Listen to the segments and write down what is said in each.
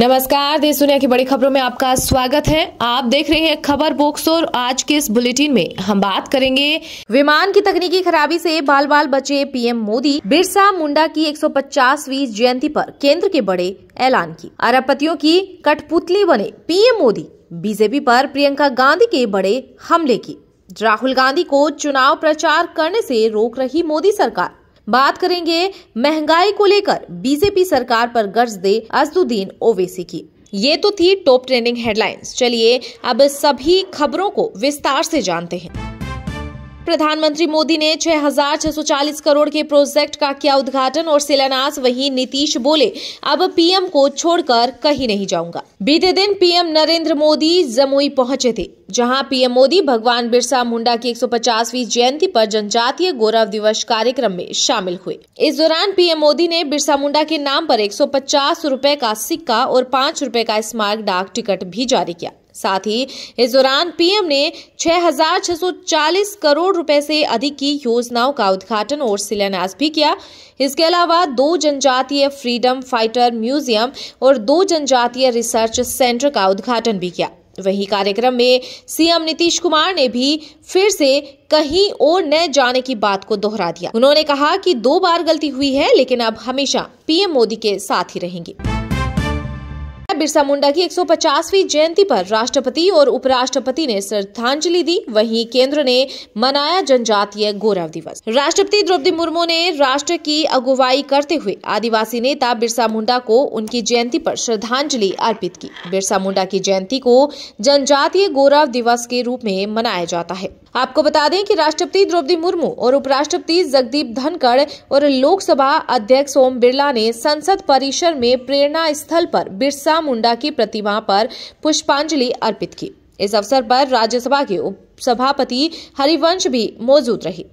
नमस्कार, देश दुनिया की बड़ी खबरों में आपका स्वागत है। आप देख रहे हैं खबर बॉक्स और आज के इस बुलेटिन में हम बात करेंगे विमान की तकनीकी खराबी से बाल बाल बचे पीएम मोदी। बिरसा मुंडा की 150वीं जयंती पर केंद्र के बड़े ऐलान की। अरबपतियों की कठपुतली बने पीएम मोदी। बीजेपी पर प्रियंका गांधी के बड़े हमले की। राहुल गांधी को चुनाव प्रचार करने से रोक रही मोदी सरकार। बात करेंगे महँगाई को लेकर। बीजेपी सरकार पर गर्ज दे अजुद्दीन ओवैसी की। ये तो थी टॉप ट्रेंडिंग हेडलाइंस। चलिए, अब सभी खबरों को विस्तार से जानते हैं। प्रधानमंत्री मोदी ने 6,640 करोड़ के प्रोजेक्ट का किया उद्घाटन और शिलान्यास। वहीं नीतीश बोले अब पीएम को छोड़कर कहीं नहीं जाऊँगा। बीते दिन पीएम नरेंद्र मोदी जमुई पहुँचे थे जहाँ पीएम मोदी भगवान बिरसा मुंडा की 150वीं जयंती पर जनजातीय गौरव दिवस कार्यक्रम में शामिल हुए। इस दौरान पीएम मोदी ने बिरसा मुंडा के नाम पर एक सौ का सिक्का और पाँच रूपए का स्मारक डाक टिकट भी जारी किया। साथ ही इस दौरान पीएम ने 6,640 करोड़ रुपए से अधिक की योजनाओं का उद्घाटन और शिलान्यास भी किया। इसके अलावा दो जनजातीय फ्रीडम फाइटर म्यूज़ियम और दो जनजातीय रिसर्च सेंटर का उद्घाटन भी किया। वही कार्यक्रम में सीएम नीतीश कुमार ने भी फिर से कहीं और न जाने की बात को दोहरा दिया। उन्होंने कहा कि दो बार गलती हुई है लेकिन अब हमेशा पीएम मोदी के साथ ही रहेंगे। बिरसा मुंडा की 150वीं जयंती पर राष्ट्रपति और उपराष्ट्रपति ने श्रद्धांजलि दी। वहीं केंद्र ने मनाया जनजातीय गौरव दिवस। राष्ट्रपति द्रौपदी मुर्मू ने राष्ट्र की अगुवाई करते हुए आदिवासी नेता बिरसा मुंडा को उनकी जयंती पर श्रद्धांजलि अर्पित की। बिरसा मुंडा की जयंती को जनजातीय गौरव दिवस के रूप में मनाया जाता है। आपको बता दें कि राष्ट्रपति द्रौपदी मुर्मू और उपराष्ट्रपति जगदीप धनखड़ और लोकसभा अध्यक्ष ओम बिरला ने संसद परिसर में प्रेरणा स्थल पर बिरसा मुंडा की प्रतिमा पर पुष्पांजलि अर्पित की। इस अवसर पर राज्यसभा के उपसभापति हरिवंश भी मौजूद रही।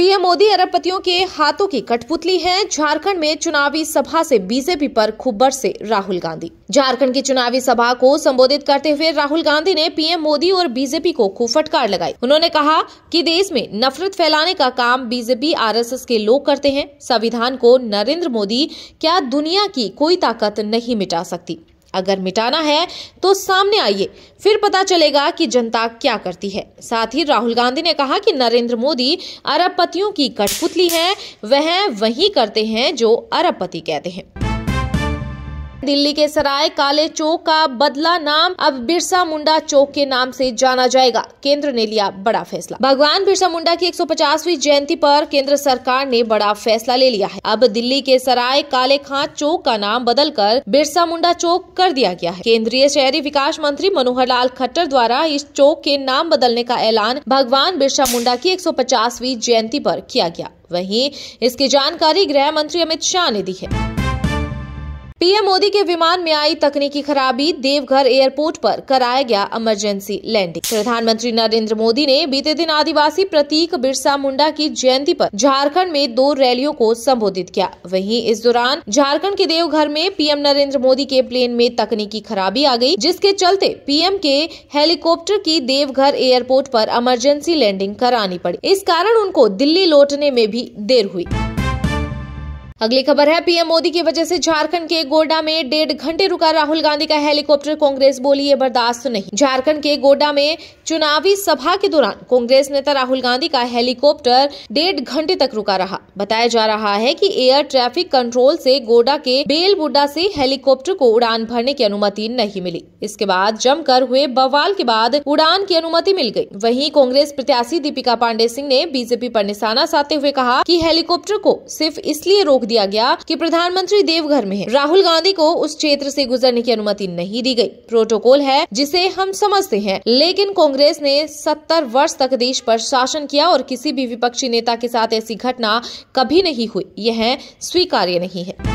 पीएम मोदी अरबपतियों के हाथों की कठपुतली है। झारखंड में चुनावी सभा से बीजेपी पर खूब बरसे राहुल गांधी। झारखंड की चुनावी सभा को संबोधित करते हुए राहुल गांधी ने पीएम मोदी और बीजेपी को खूब फटकार लगाई। उन्होंने कहा कि देश में नफरत फैलाने का काम बीजेपी, आरएसएस के लोग करते हैं। संविधान को नरेंद्र मोदी, क्या दुनिया की कोई ताकत नहीं मिटा सकती? अगर मिटाना है तो सामने आइए, फिर पता चलेगा कि जनता क्या करती है। साथ ही राहुल गांधी ने कहा कि नरेंद्र मोदी अरबपतियों की कठपुतली है, वह वही करते हैं जो अरबपति कहते हैं। दिल्ली के सराय काले चौक का बदला नाम अब बिरसा मुंडा चौक के नाम से जाना जाएगा। केंद्र ने लिया बड़ा फैसला। भगवान बिरसा मुंडा की 150वीं जयंती पर केंद्र सरकार ने बड़ा फैसला ले लिया है। अब दिल्ली के सराय काले खां चौक का नाम बदलकर बिरसा मुंडा चौक कर दिया गया है। केंद्रीय शहरी विकास मंत्री मनोहर लाल खट्टर द्वारा इस चौक के नाम बदलने का ऐलान भगवान बिरसा मुंडा की एक जयंती आरोप किया गया। वही इसकी जानकारी गृह मंत्री अमित शाह ने दी है। पीएम मोदी के विमान में आई तकनीकी खराबी देवघर एयरपोर्ट पर कराया गया इमरजेंसी लैंडिंग प्रधानमंत्री नरेंद्र मोदी ने बीते दिन आदिवासी प्रतीक बिरसा मुंडा की जयंती पर झारखंड में दो रैलियों को संबोधित किया। वहीं इस दौरान झारखंड के देवघर में पीएम नरेंद्र मोदी के प्लेन में तकनीकी खराबी आ गई, जिसके चलते पीएम के हेलीकॉप्टर की देवघर एयरपोर्ट पर इमरजेंसी लैंडिंग करानी पड़ी। इस कारण उनको दिल्ली लौटने में भी देर हुई। अगली खबर है, पीएम मोदी की वजह से झारखंड के गोड्डा में डेढ़ घंटे रुका राहुल गांधी का हेलीकॉप्टर, कांग्रेस बोली ये बर्दाश्त नहीं। झारखंड के गोड्डा में चुनावी सभा के दौरान कांग्रेस नेता राहुल गांधी का हेलीकॉप्टर डेढ़ घंटे तक रुका रहा। बताया जा रहा है कि एयर ट्रैफ़िक कंट्रोल से गोड्डा के बेल बुड्डा से हेलीकॉप्टर को उड़ान भरने की अनुमति नहीं मिली। इसके बाद जमकर हुए बवाल के बाद उड़ान की अनुमति मिल गई वही कांग्रेस प्रत्याशी दीपिका पांडे सिंह ने बीजेपी आरोप निशाना साधते हुए कहा की हेलीकॉप्टर को सिर्फ़ इसलिए रोक दिया गया कि प्रधानमंत्री देवघर में है राहुल गांधी को उस क्षेत्र से गुजरने की अनुमति नहीं दी गई। प्रोटोकॉल है जिसे हम समझते हैं, लेकिन कांग्रेस ने सत्तर वर्ष तक देश पर शासन किया और किसी भी विपक्षी नेता के साथ ऐसी घटना कभी नहीं हुई। यह स्वीकार्य नहीं है।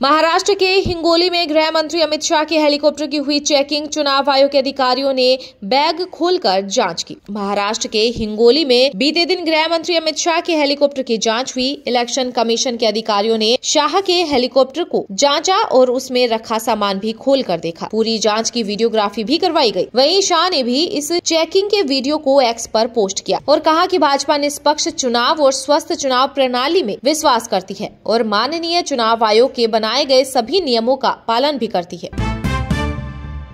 महाराष्ट्र के हिंगोली में गृह मंत्री अमित शाह के हेलीकॉप्टर की हुई चेकिंग चुनाव आयोग के अधिकारियों ने बैग खोलकर जाँच की। महाराष्ट्र के हिंगोली में बीते दिन गृह मंत्री अमित शाह के हेलीकॉप्टर की जाँच हुई। इलेक्शन कमीशन के अधिकारियों ने शाह के हेलीकॉप्टर को जांचा और उसमें रखा सामान भी खोल कर देखा। पूरी जाँच की वीडियोग्राफी भी करवाई गई वही शाह ने भी इस चेकिंग के वीडियो को एक्स पर पोस्ट किया और कहा की भाजपा निष्पक्ष चुनाव और स्वस्थ चुनाव प्रणाली में विश्वास करती है और माननीय चुनाव आयोग के बना बनाए गए सभी नियमों का पालन भी करती है।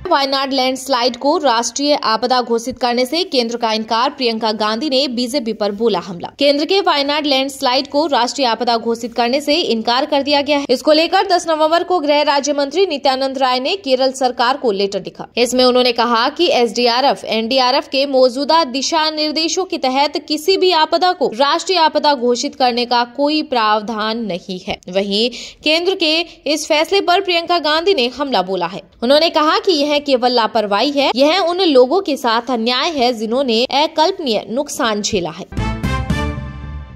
वायनाड लैंडस्लाइड को राष्ट्रीय आपदा घोषित करने से केंद्र का इनकार। प्रियंका गांधी ने बीजेपी पर बोला हमला। केंद्र के वायनाड लैंडस्लाइड को राष्ट्रीय आपदा घोषित करने से इनकार कर दिया गया है। इसको लेकर 10 नवंबर को गृह राज्य मंत्री नित्यानंद राय ने केरल सरकार को लेटर लिखा। इसमें उन्होंने कहा कि एसडीआरएफ, एनडीआरएफ के मौजूदा दिशा निर्देशों के तहत किसी भी आपदा को राष्ट्रीय आपदा घोषित करने का कोई प्रावधान नहीं है। वही केंद्र के इस फैसले आरोप प्रियंका गांधी ने हमला बोला है। उन्होंने कहा की यह केवल लापरवाही है। यह उन लोगों के साथ अन्याय है जिन्होंने अकल्पनीय नुकसान झेला है।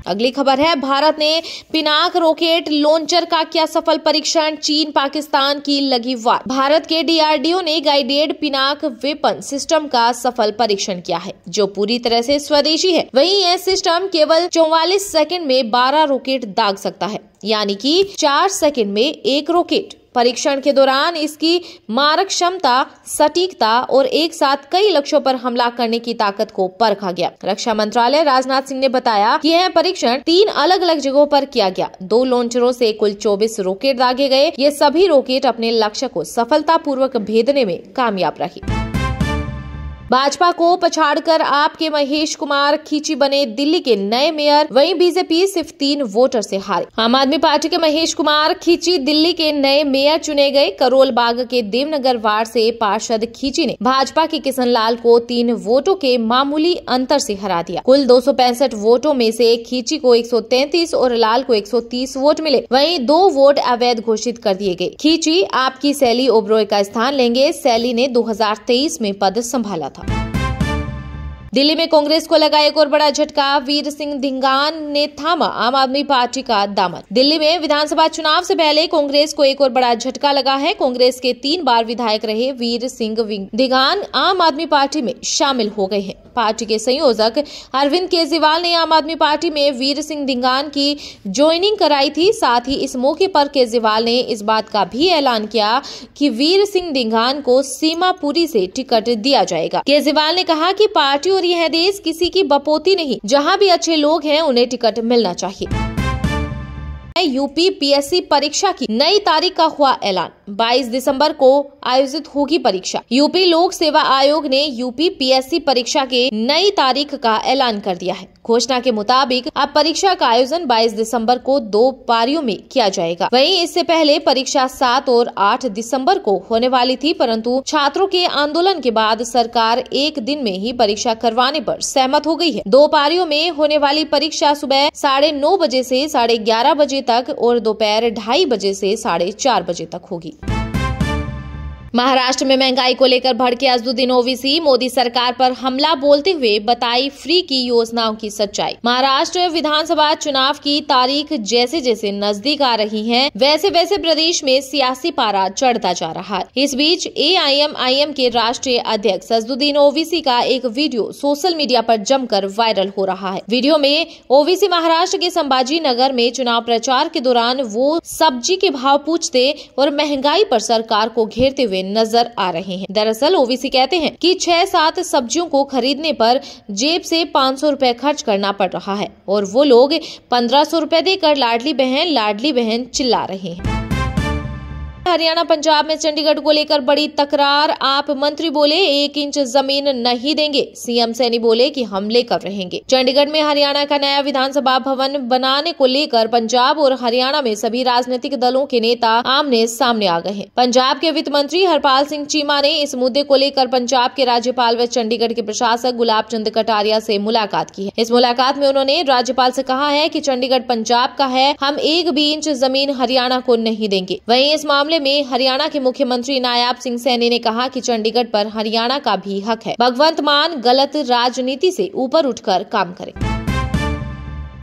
अगली खबर है, भारत ने पिनाक रॉकेट लॉन्चर का किया सफल परीक्षण, चीन पाकिस्तान की लगी वार। भारत के डीआरडीओ ने गाइडेड पिनाक वेपन सिस्टम का सफल परीक्षण किया है, जो पूरी तरह से स्वदेशी है। वहीं यह सिस्टम केवल चौवालीस सेकंड में 12 रॉकेट दाग सकता है, यानी कि चार सेकंड में एक रॉकेट। परीक्षण के दौरान इसकी मारक क्षमता, सटीकता और एक साथ कई लक्ष्यों पर हमला करने की ताकत को परखा गया। रक्षा मंत्रालय राजनाथ सिंह ने बताया कि यह परीक्षण तीन अलग अलग जगहों पर किया गया। दो लॉन्चरों से कुल 24 रॉकेट दागे गए। ये सभी रॉकेट अपने लक्ष्य को सफलतापूर्वक भेदने में कामयाब रही। भाजपा को पछाड़कर आपके महेश कुमार खींची बने दिल्ली के नए मेयर, वहीं बीजेपी सिर्फ़ तीन वोटर से हारे। आम आदमी पार्टी के महेश कुमार खींची दिल्ली के नए मेयर चुने गए करोल बाग के देवनगर वार्ड से पार्षद खींची ने भाजपा के किशन लाल को तीन वोटों के मामूली अंतर से हरा दिया। कुल दो सौ पैंसठ वोटों में से खींची को एक सौ तैंतीस और लाल को एक सौ तीस वोट मिले। वही दो वोट अवैध घोषित कर दिए गए। खींची आपकी सैली ओब्रोय का स्थान लेंगे। सैली ने दो हज़ार तेईस में पद संभाला था। दिल्ली में कांग्रेस को लगा एक और बड़ा झटका, वीर सिंह धिंगान ने थामा आम आदमी पार्टी का दामन। दिल्ली में विधानसभा चुनाव से पहले कांग्रेस को एक और बड़ा झटका लगा है। कांग्रेस के तीन बार विधायक रहे वीर सिंह धिंगान आम आदमी पार्टी में शामिल हो गए हैं। पार्टी के संयोजक अरविंद केजरीवाल ने आम आदमी पार्टी में वीर सिंह धिंगान की ज्वाइनिंग कराई थी। साथ ही इस मौके पर केजरीवाल ने इस बात का भी ऐलान किया कि वीर सिंह धिंगान को सीमापुरी से टिकट दिया जाएगा। केजरीवाल ने कहा कि पार्टी और यह देश किसी की बपोती नहीं। जहाँ भी अच्छे लोग हैं, उन्हें टिकट मिलना चाहिए। यूपी पीएससी परीक्षा की नई तारीख का हुआ ऐलान। 22 दिसंबर को आयोजित होगी परीक्षा। यूपी लोक सेवा आयोग ने यूपी पीएससी परीक्षा के नई तारीख का ऐलान कर दिया है। घोषणा के मुताबिक अब परीक्षा का आयोजन 22 दिसंबर को दो पारियों में किया जाएगा। वहीं इससे पहले परीक्षा 7 और 8 दिसंबर को होने वाली थी, परंतु छात्रों के आंदोलन के बाद सरकार एक दिन में ही परीक्षा करवाने पर सहमत हो गई है। दो पारियों में होने वाली परीक्षा सुबह साढ़े नौ बजे से साढ़े ग्यारह बजे तक और दोपहर ढाई बजे से साढ़े चार बजे तक होगी। महाराष्ट्र में महँगाई को लेकर भड़के अजदुद्दीन ओवीसी, मोदी सरकार पर हमला बोलते हुए बताई फ्री की योजनाओं की सच्चाई। महाराष्ट्र विधानसभा चुनाव की तारीख जैसे जैसे नज़दीक आ रही है वैसे वैसे प्रदेश में सियासी पारा चढ़ता जा रहा है। इस बीच ए आई एम आई एम के राष्ट्रीय अध्यक्ष अजदुद्दीन ओवीसी का एक वीडियो सोशल मीडिया पर जमकर वायरल हो रहा है। वीडियो में ओवीसी महाराष्ट्र के संभाजी नगर में चुनाव प्रचार के दौरान वो सब्ज़ी के भाव पूछते और महँगाई पर सरकार को घेरते हुए नज़र आ रहे हैं। दरअसल ओवीसी कहते हैं कि छह सात सब्जियों को खरीदने पर जेब से पाँच सौ रूपए खर्च करना पड़ रहा है और वो लोग पंद्रह सौ रूपए देकर लाडली बहन लाडली बहन चिल्ला रहे हैं। हरियाणा, पंजाब में चंडीगढ़ को लेकर बड़ी तकरार। आप मंत्री बोले, एक इंच ज़मीन नहीं देंगे। सीएम सैनी बोले कि हम लेकर रहेंगे। चंडीगढ़ में हरियाणा का नया विधानसभा भवन बनाने को लेकर पंजाब और हरियाणा में सभी राजनीतिक दलों के नेता आमने सामने आ गए हैं। पंजाब के वित्त मंत्री हरपाल सिंह चीमा ने इस मुद्दे को लेकर पंजाब के राज्यपाल व चंडीगढ़ के प्रशासक गुलाब चंद कटारिया ऐसी मुलाकात की है। इस मुलाकात में उन्होंने राज्यपाल ऐसी कहा है कि चंडीगढ़ पंजाब का है, हम एक भी इंच ज़मीन हरियाणा को नहीं देंगे। वही इस मामले में हरियाणा के मुख्यमंत्री नायाब सिंह सैनी ने कहा कि चंडीगढ़ पर हरियाणा का भी हक है। भगवंत मान गलत राजनीति से ऊपर उठकर काम करें।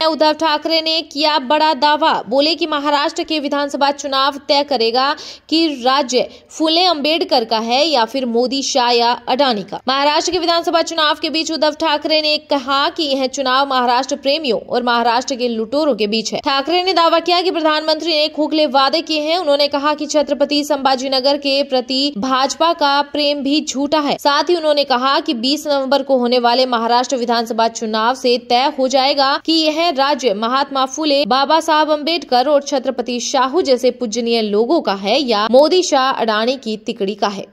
उद्धव ठाकरे ने किया बड़ा दावा। बोले कि महाराष्ट्र के विधानसभा चुनाव तय करेगा कि राज्य फुले अंबेडकर का है या फिर मोदी शाह या अडानी का। महाराष्ट्र के विधानसभा चुनाव के बीच उद्धव ठाकरे ने कहा कि यह चुनाव महाराष्ट्र प्रेमियों और महाराष्ट्र के लुटोरों के बीच है। ठाकरे ने दावा किया कि प्रधानमंत्री ने खोखले वादे किए हैं। उन्होंने कहा कि छत्रपति संभाजीनगर के प्रति भाजपा का प्रेम भी झूठा है। साथ ही उन्होंने कहा कि 20 नवंबर को होने वाले महाराष्ट्र विधानसभा चुनाव से तय हो जाएगा कि यह है। राज्य महात्मा फुले, बाबा साहब अंबेडकर और छत्रपति शाहू जैसे पूजनीय लोगों का है या मोदी शाह अडानी की तिकड़ी का है।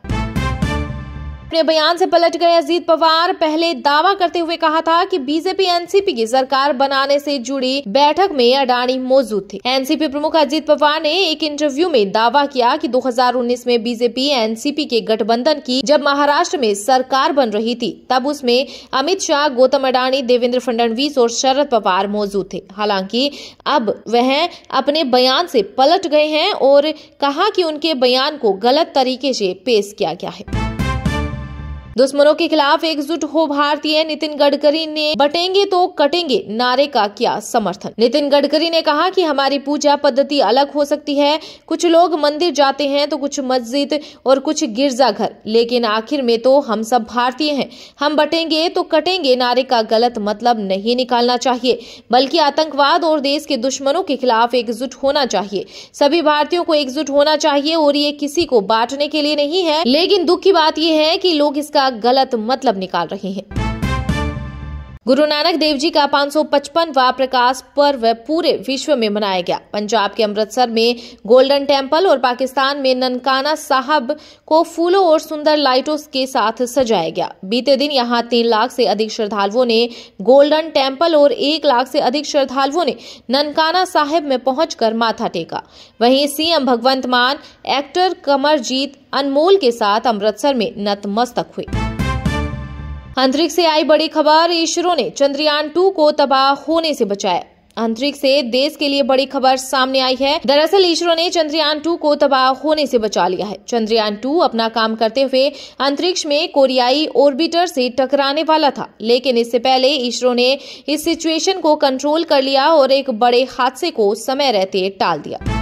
अपने बयान से पलट गए अजीत पवार। पहले दावा करते हुए कहा था कि बीजेपी एनसीपी की सरकार बनाने से जुड़ी बैठक में अडानी मौजूद थे। एनसीपी प्रमुख अजीत पवार ने एक इंटरव्यू में दावा किया कि 2019 में बीजेपी एनसीपी के गठबंधन की जब महाराष्ट्र में सरकार बन रही थी, तब उसमें अमित शाह, गौतम अडानी, देवेंद्र फडणवीस और शरद पवार मौजूद थे। हालाँकि अब वह अपने बयान से पलट गए हैं और कहा कि उनके बयान को गलत तरीके से पेश किया गया है। दुश्मनों के खिलाफ एकजुट हो भारतीय नितिन गडकरी ने बटेंगे तो कटेंगे नारे का किया समर्थन। नितिन गडकरी ने कहा कि हमारी पूजा पद्धति अलग हो सकती है। कुछ लोग मंदिर जाते हैं तो कुछ मस्जिद और कुछ गिरजाघर, लेकिन आखिर में तो हम सब भारतीय हैं। हम बटेंगे तो कटेंगे नारे का गलत मतलब नहीं निकालना चाहिए, बल्कि आतंकवाद और देश के दुश्मनों के खिलाफ एकजुट होना चाहिए। सभी भारतीयों को एकजुट होना चाहिए और ये किसी को बांटने के लिए नहीं है। लेकिन दुख की बात यह है कि लोग इसका गलत मतलब निकाल रहे हैं। गुरु नानक देव जी का 555वां प्रकाश पर्व पूरे विश्व में मनाया गया। पंजाब के अमृतसर में गोल्डन टेंपल और पाकिस्तान में ननकाना साहब को फूलों और सुंदर लाइटों के साथ सजाया गया। बीते दिन यहाँ तीन लाख से अधिक श्रद्धालुओं ने गोल्डन टेंपल और एक लाख से अधिक श्रद्धालुओं ने ननकाना साहिब में पहुंचकर माथा टेका। वहीं सीएम भगवंत मान, एक्टर कमरजीत अनमोल के साथ अमृतसर में नतमस्तक हुए। अंतरिक्ष से आई बड़ी खबर इसरो ने चंद्रयान टू को तबाह होने से बचाया। अंतरिक्ष से देश के लिए बड़ी खबर सामने आई है। दरअसल इसरो ने चंद्रयान टू को तबाह होने से बचा लिया है। चंद्रयान टू अपना काम करते हुए अंतरिक्ष में कोरियाई ऑर्बिटर से टकराने वाला था। लेकिन इससे पहले इसरो ने इस सिचुएशन को कंट्रोल कर लिया और एक बड़े हादसे को समय रहते टाल दिया।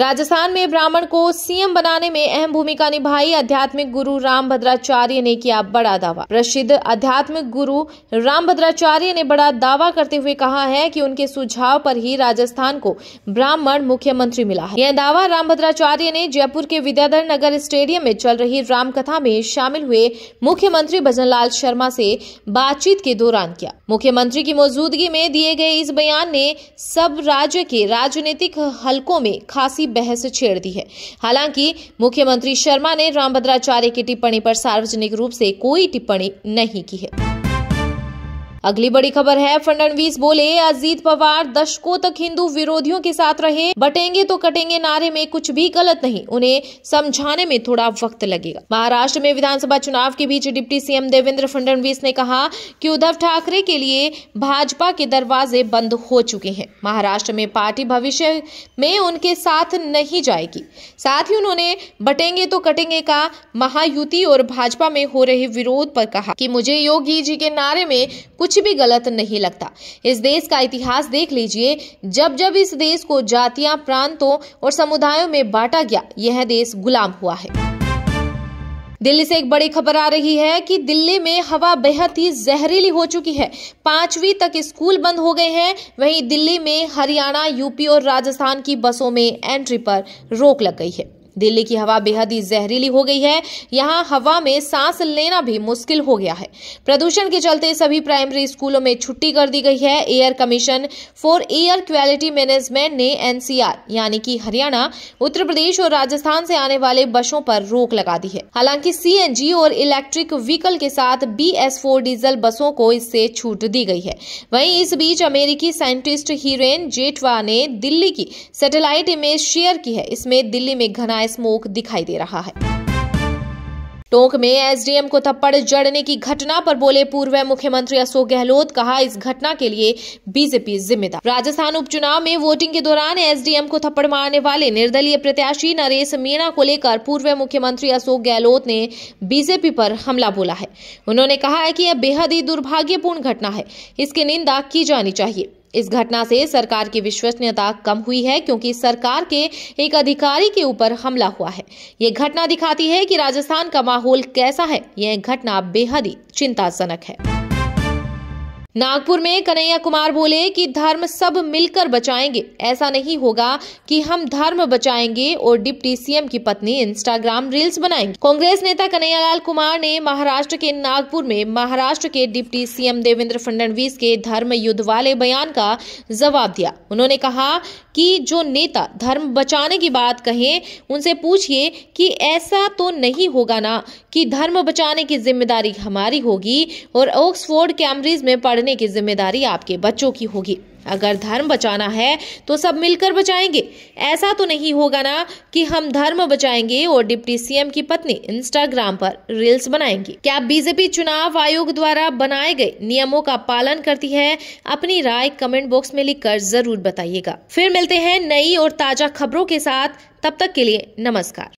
राजस्थान में ब्राह्मण को सीएम बनाने में अहम भूमिका निभाई आध्यात्मिक गुरु राम भद्राचार्य ने किया बड़ा दावा। प्रसिद्ध आध्यात्मिक गुरु राम भद्राचार्य ने बड़ा दावा करते हुए कहा है कि उनके सुझाव पर ही राजस्थान को ब्राह्मण मुख्यमंत्री मिला है। यह दावा राम भद्राचार्य ने जयपुर के विद्याधर नगर स्टेडियम में चल रही रामकथा में शामिल हुए मुख्यमंत्री भजनलाल शर्मा से बातचीत के दौरान किया। मुख्यमंत्री की मौजूदगी में दिए गए इस बयान ने सब राज्य के राजनीतिक हलकों में खासी बहस छेड़ दी है। हालाँकि, मुख्यमंत्री शर्मा ने रामभद्राचार्य की टिप्पणी पर सार्वजनिक रूप से कोई टिप्पणी नहीं की है। अगली बड़ी खबर है, फडणवीस बोले, अजीत पवार दशकों तक हिंदू विरोधियों के साथ रहे, बटेंगे तो कटेंगे नारे में कुछ भी गलत नहीं, उन्हें समझाने में थोड़ा वक्त लगेगा। महाराष्ट्र में विधानसभा चुनाव के बीच डिप्टी सीएम देवेंद्र फडणवीस ने कहा कि उद्धव ठाकरे के लिए भाजपा के दरवाजे बंद हो चुके हैं। महाराष्ट्र में पार्टी भविष्य में उनके साथ नहीं जाएगी। साथ ही उन्होंने बटेंगे तो कटेंगे का महायुति और भाजपा में हो रहे विरोध पर कहा कि मुझे योगी जी के नारे में कुछ कुछ भी गलत नहीं लगता। इस देश का इतिहास देख लीजिए। जब जब इस देश को जातियाँ, प्रांतों और समुदायों में बांटा गया, यह देश गुलाम हुआ है। दिल्ली से एक बड़ी खबर आ रही है कि दिल्ली में हवा बेहद ही जहरीली हो चुकी है। पांचवी तक स्कूल बंद हो गए हैं। वहीं दिल्ली में हरियाणा, यूपी और राजस्थान की बसों में एंट्री पर रोक लग गई है। दिल्ली की हवा बेहद ही जहरीली हो गई है। यहाँ हवा में सांस लेना भी मुश्किल हो गया है। प्रदूषण के चलते सभी प्राइमरी स्कूलों में छुट्टी कर दी गई है। Air commission for air quality management ने एनसीआर, यानी कि हरियाणा, उत्तर प्रदेश और राजस्थान से आने वाले बसों पर रोक लगा दी है। हालाँकि सीएनजी और इलेक्ट्रिक व्हीकल के साथ बी डीजल बसों को इससे छूट दी गई है। वहीं इस बीच अमेरिकी साइंटिस्ट हीरेन जेटवा ने दिल्ली की सैटेलाइट इमेज शेयर की है। इसमें दिल्ली में घना स्मोक दिखाई दे रहा है। टोंक में एसडीएम को थप्पड़ जड़ने की घटना पर बोले पूर्व मुख्यमंत्री अशोक गहलोत, कहा इस घटना के लिए बीजेपी जिम्मेदार। राजस्थान उपचुनाव में वोटिंग के दौरान एसडीएम को थप्पड़ मारने वाले निर्दलीय प्रत्याशी नरेश मीणा को लेकर पूर्व मुख्यमंत्री अशोक गहलोत ने बीजेपी पर हमला बोला है। उन्होंने कहा है कि यह बेहद ही दुर्भाग्यपूर्ण घटना है। इसकी निंदा की जानी चाहिए। इस घटना से सरकार की विश्वसनीयता कम हुई है, क्योंकि सरकार के एक अधिकारी के ऊपर हमला हुआ है। ये घटना दिखाती है कि राजस्थान का माहौल कैसा है। यह घटना बेहद ही चिंताजनक है। नागपुर में कन्हैया कुमार बोले कि धर्म सब मिलकर बचाएँगे। ऐसा नहीं होगा कि हम धर्म बचाएँगे और डिप्टी सीएम की पत्नी इंस्टाग्राम रील्स बनाएँगे। कांग्रेस नेता कन्हैयालाल कुमार ने महाराष्ट्र के नागपुर में महाराष्ट्र के डिप्टी सीएम देवेंद्र फडणवीस के धर्म युद्ध वाले बयान का जवाब दिया। उन्होंने कहा कि जो नेता धर्म बचाने की बात कहें, उनसे पूछिए कि ऐसा तो नहीं होगा ना कि धर्म बचाने की ज़िम्मेदारी हमारी होगी और ऑक्सफोर्ड, कैम्ब्रिज में पढ़ने की ज़िम्मेदारी आपके बच्चों की होगी। अगर धर्म बचाना है तो सब मिलकर बचाएँगे। ऐसा तो नहीं होगा ना कि हम धर्म बचाएँगे और डिप्टी सीएम की पत्नी इंस्टाग्राम पर रील्स बनाएँगी। क्या बीजेपी चुनाव आयोग द्वारा बनाए गए नियमों का पालन करती है, अपनी राय कमेंट बॉक्स में लिखकर ज़रूर बताइएगा। फिर मिलते हैं नई और ताज़ा खबरों के साथ। तब तक के लिए नमस्कार।